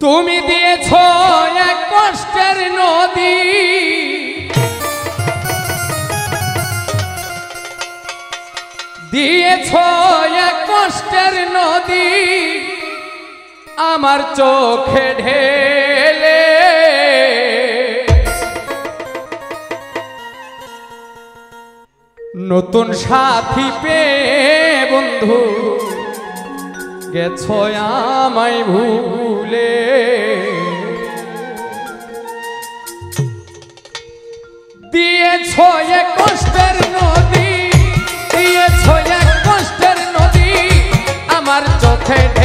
তুমি দিয়েছ এক কষ্টের নদী। দিয়েছ এক কষ্টের নদী। আমার চোখে ঢেলে। নতুন সাথী পে বন্ধু। গেছ আমায় ভুলে। দিয়েছ এক কষ্টের নদী দিয়েছ এক কষ্টের নদী আমার চোখে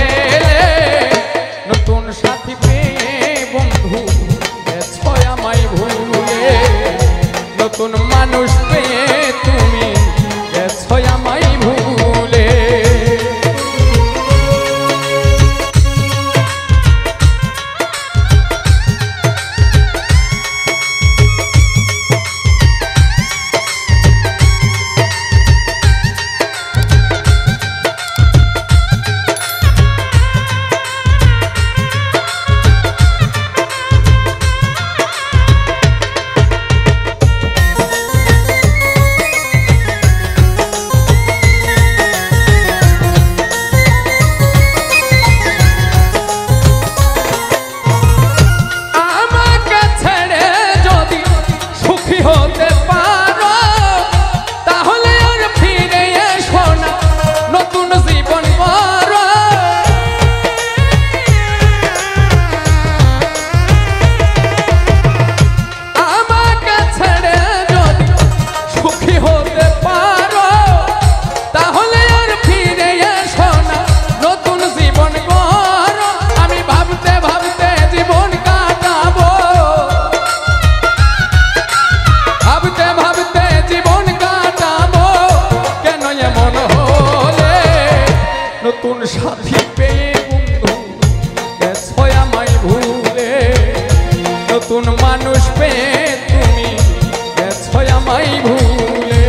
মানুষ পেয়ে তুমি গেছো আমায় ভুলে।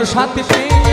no chat tem.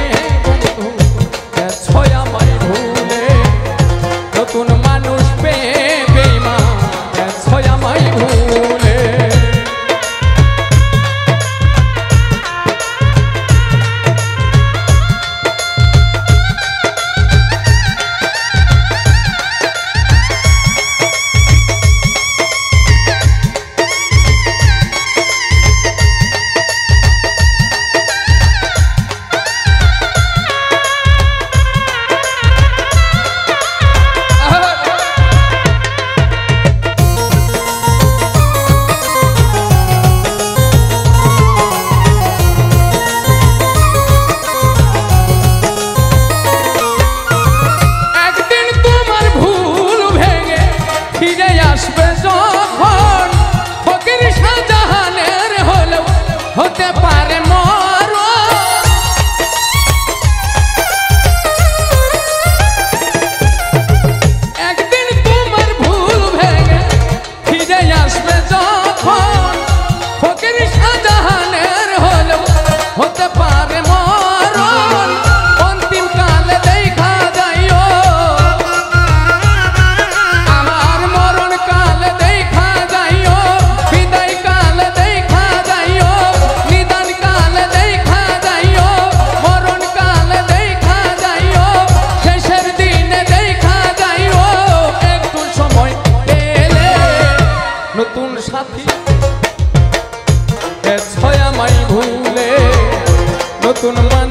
নতুন মানুষ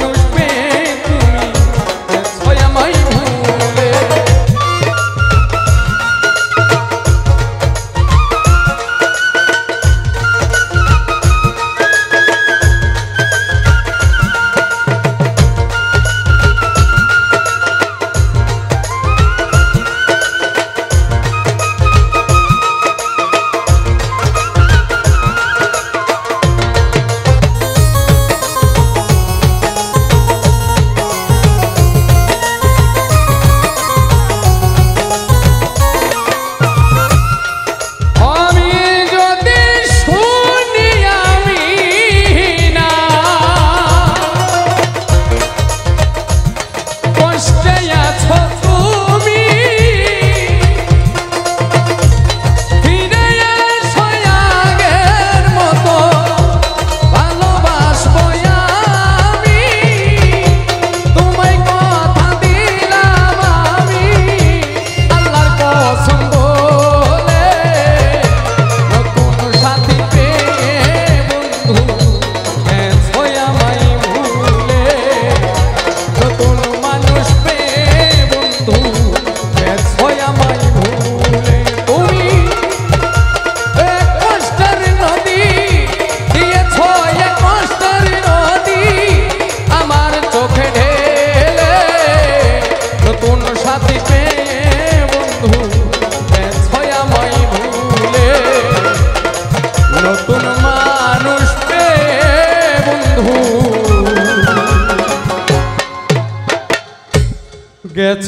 গেছ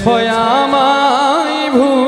আমায় ভুলে